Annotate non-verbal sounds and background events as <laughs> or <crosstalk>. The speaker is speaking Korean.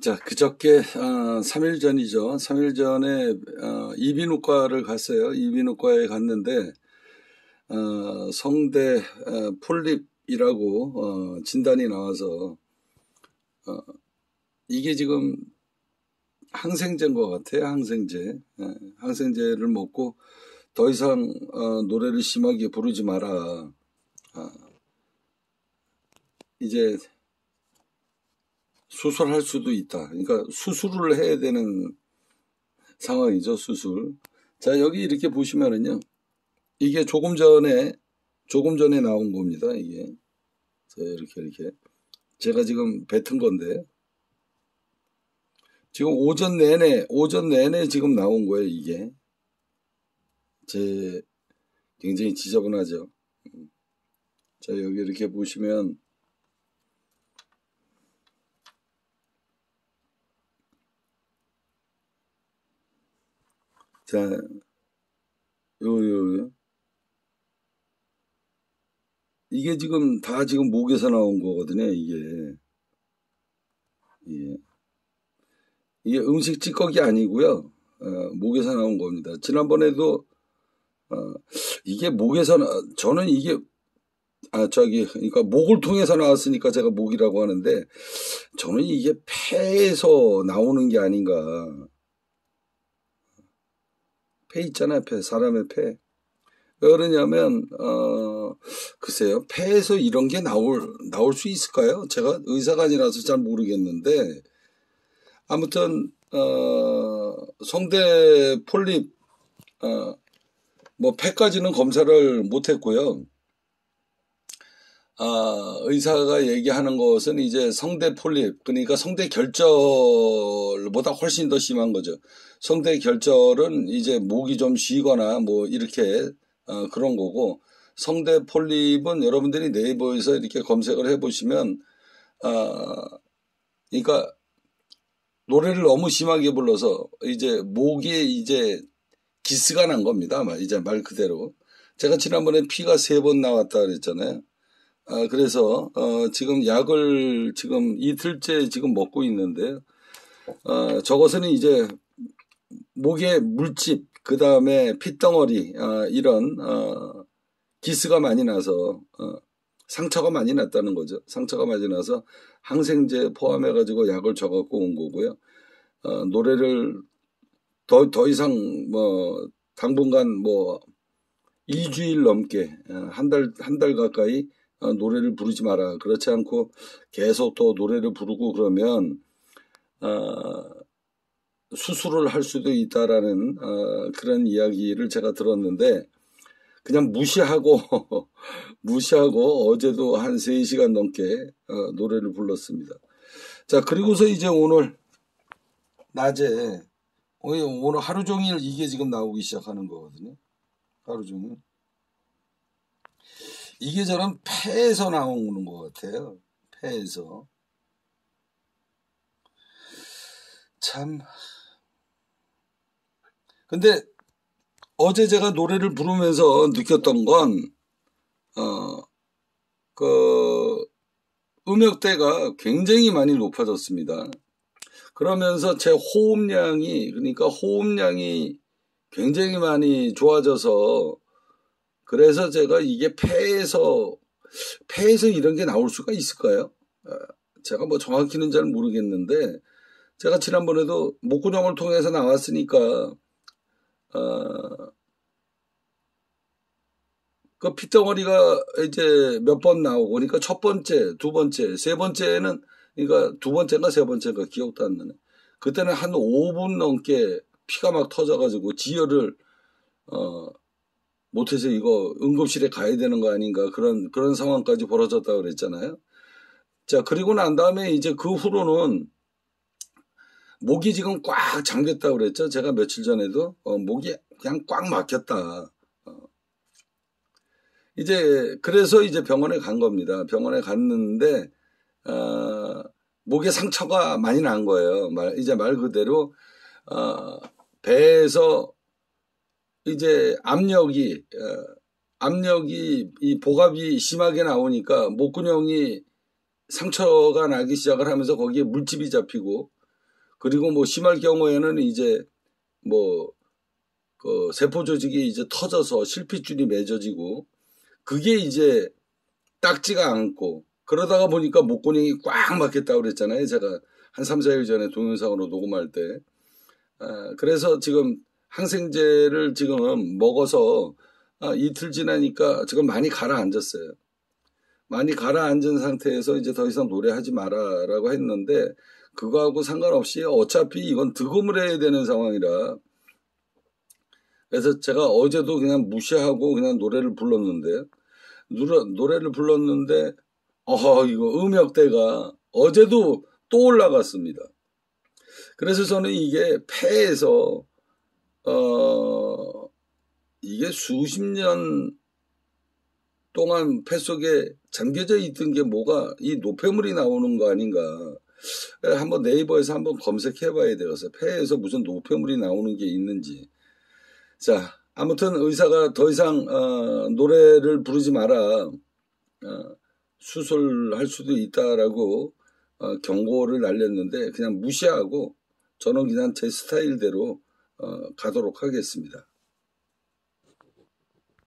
자, 그저께, 어, 3일 전이죠. 3일 전에, 어, 이비인후과를 갔어요. 이비인후과에 갔는데, 어, 성대, 어, 폴립이라고, 어, 진단이 나와서, 어, 이게 지금 항생제인 것 같아요. 항생제. 예, 항생제를 먹고 더 이상, 어, 노래를 심하게 부르지 마라. 아, 이제, 수술할 수도 있다. 그러니까 수술을 해야 되는 상황이죠, 수술. 자, 여기 이렇게 보시면은요. 이게 조금 전에, 조금 전에 나온 겁니다, 이게. 자, 이렇게, 이렇게. 제가 지금 뱉은 건데. 지금 오전 내내, 오전 내내 지금 나온 거예요, 이게. 제, 굉장히 지저분하죠. 자, 여기 이렇게 보시면, 자, 요, 요, 요. 이게 지금 다 지금 목에서 나온 거거든요, 이게. 예. 이게 음식 찌꺼기 아니고요. 어, 목에서 나온 겁니다. 지난번에도 어, 이게 목에서 나, 저는 이게 아 저기 그러니까 목을 통해서 나왔으니까 제가 목이라고 하는데 저는 이게 폐에서 나오는 게 아닌가. 폐 있잖아요, 폐. 사람의 폐. 왜 그러냐면, 어, 글쎄요. 폐에서 이런 게 나올, 나올 수 있을까요? 제가 의사가 아니라서 잘 모르겠는데, 아무튼, 어, 성대 폴립, 어, 뭐, 폐까지는 검사를 못 했고요. 아, 의사가 얘기하는 것은 이제 성대 폴립, 그러니까 성대 결절보다 훨씬 더 심한 거죠. 성대 결절은 이제 목이 좀 쉬거나 뭐 이렇게 어, 그런 거고 성대 폴립은 여러분들이 네이버에서 이렇게 검색을 해보시면 아, 그러니까 노래를 너무 심하게 불러서 이제 목에 이제 기스가 난 겁니다. 이제 말 그대로. 제가 지난번에 피가 세 번 나왔다 그랬잖아요. 아, 그래서, 어, 지금 약을 지금 이틀째 지금 먹고 있는데, 어, 저것은 이제 목에 물집, 그 다음에 핏덩어리, 어, 이런, 어, 기스가 많이 나서, 어, 상처가 많이 났다는 거죠. 상처가 많이 나서 항생제 포함해가지고 약을 줘갖고 온 거고요. 어, 노래를 더, 더 이상 뭐, 당분간 뭐, 2주일 넘게, 어, 한 달, 한 달 가까이 어, 노래를 부르지 마라. 그렇지 않고 계속 또 노래를 부르고 그러면 어, 수술을 할 수도 있다라는 어, 그런 이야기를 제가 들었는데 그냥 무시하고 <laughs> 무시하고 어제도 한 3시간 넘게 어, 노래를 불렀습니다. 자 그리고서 이제 오늘 낮에 오늘 하루 종일 이게 지금 나오기 시작하는 거거든요. 하루 종일. 이게 저는 폐에서 나오는 것 같아요. 폐에서. 참. 근데 어제 제가 노래를 부르면서 느꼈던 건, 어, 그, 음역대가 굉장히 많이 높아졌습니다. 그러면서 제 호흡량이, 그러니까 호흡량이 굉장히 많이 좋아져서 그래서 제가 이게 폐에서 폐에서 이런 게 나올 수가 있을까요? 아, 제가 뭐 정확히는 잘 모르겠는데 제가 지난번에도 목구멍을 통해서 나왔으니까 어, 그 핏덩어리가 이제 몇 번 나오고 그러니까 첫 번째, 두 번째, 세 번째는 그러니까 두 번째인가 세 번째인가 기억도 안 나네. 그때는 한 5분 넘게 피가 막 터져가지고 지혈을 어 못해서 이거 응급실에 가야 되는 거 아닌가 그런 그런 상황까지 벌어졌다 고 그랬잖아요. 자 그리고 난 다음에 이제 그 후로는 목이 지금 꽉 잠겼다 고 그랬죠. 제가 며칠 전에도 어, 목이 그냥 꽉 막혔다. 어. 이제 그래서 이제 병원에 간 겁니다. 병원에 갔는데 어, 목에 상처가 많이 난 거예요. 말, 이제 말 그대로 어, 배에서 이제 압력이 어, 압력이 이 복압이 심하게 나오니까 목근형이 상처가 나기 시작을 하면서 거기에 물집이 잡히고 그리고 뭐 심할 경우에는 이제 뭐 그 세포 조직이 이제 터져서 실핏줄이 맺어지고 그게 이제 딱지가 않고 그러다가 보니까 목구멍이 꽉 막혔다고 그랬잖아요. 제가 한 3, 4일 전에 동영상으로 녹음할 때. 아, 그래서 지금 항생제를 지금 먹어서 아, 이틀 지나니까 지금 많이 가라앉았어요. 많이 가라앉은 상태에서 이제 더 이상 노래하지 마라라고 했는데 그거하고 상관없이 어차피 이건 득음을 해야 되는 상황이라 그래서 제가 어제도 그냥 무시하고 그냥 노래를 불렀는데 노래 를 불렀는데 어 이거 음역대가 어제도 또 올라갔습니다. 그래서 저는 이게 폐에서 어 이게 수십 년 동안 폐 속에 잠겨져 있던 게 뭐가 이 노폐물이 나오는 거 아닌가. 한번 네이버에서 한번 검색해 봐야 되어서 폐에서 무슨 노폐물이 나오는 게 있는지. 자, 아무튼 의사가 더 이상 어, 노래를 부르지 마라. 어, 수술할 수도 있다라고 어, 경고를 날렸는데 그냥 무시하고 저는 그냥 제 스타일대로 어, 가도록 하겠습니다.